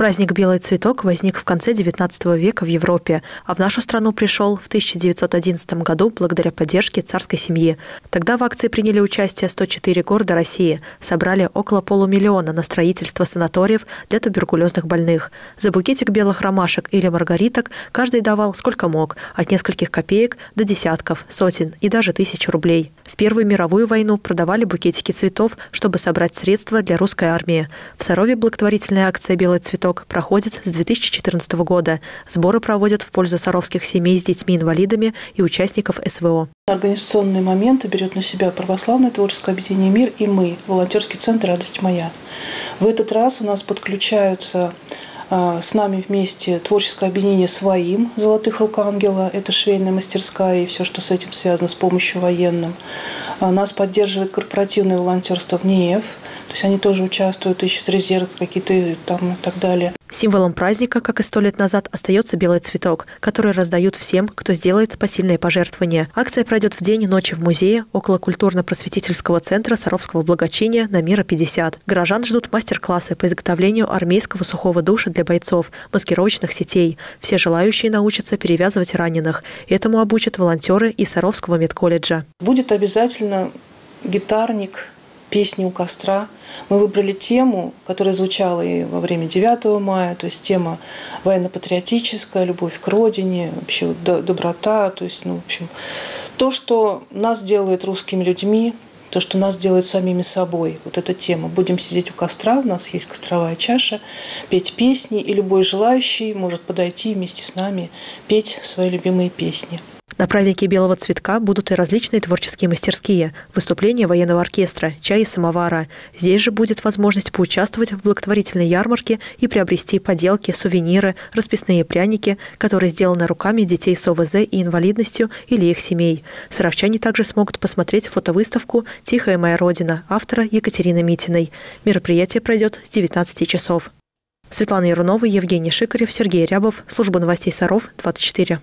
Праздник «Белый цветок» возник в конце XIX века в Европе, а в нашу страну пришел в 1911 году благодаря поддержке царской семьи. Тогда в акции приняли участие 104 города России, собрали около полумиллиона на строительство санаториев для туберкулезных больных. За букетик белых ромашек или маргариток каждый давал сколько мог, от нескольких копеек до десятков, сотен и даже тысяч рублей. В Первую мировую войну продавали букетики цветов, чтобы собрать средства для русской армии. В Сарове благотворительная акция «Белый цветок» «Восток» проходит с 2014 года. Сборы проводят в пользу саровских семей с детьми-инвалидами и участников СВО. Организационные моменты берет на себя православное творческое объединение «Мир» и мы, волонтерский центр «Радость моя». В этот раз у нас подключаются с нами вместе творческое объединение «Своим» «Золотых рук ангела». Это швейная мастерская и все, что с этим связано, с помощью военным. А, нас поддерживает корпоративное волонтерство в НИЭФ. То есть они тоже участвуют, ищут резерв какие-то там и так далее. Символом праздника, как и сто лет назад, остается белый цветок, который раздают всем, кто сделает посильные пожертвования. Акция пройдет в день и ночи в музее около культурно-просветительского центра Саровского благочиния на Мира 50. Горожан ждут мастер-классы по изготовлению армейского сухого душа для бойцов, маскировочных сетей. Все желающие научатся перевязывать раненых. Этому обучат волонтеры из Саровского медколледжа. Будет обязательно гитарник, песни у костра. Мы выбрали тему, которая звучала и во время 9 мая, то есть тема военно-патриотическая, любовь к родине, вообще доброта, то есть, ну, в общем, то, что нас делает русскими людьми, то, что нас делает самими собой. Вот эта тема. Будем сидеть у костра, у нас есть костровая чаша, петь песни, и любой желающий может подойти вместе с нами петь свои любимые песни. На празднике белого цветка будут и различные творческие мастерские, выступления военного оркестра, чай и самовара. Здесь же будет возможность поучаствовать в благотворительной ярмарке и приобрести поделки, сувениры, расписные пряники, которые сделаны руками детей с ОВЗ и инвалидностью или их семей. Саровчане также смогут посмотреть фотовыставку «Тихая моя родина» автора Екатерины Митиной. Мероприятие пройдет с 19 часов. Светлана Ярунова, Евгений Шикарев, Сергей Рябов. Служба новостей Саров, 24.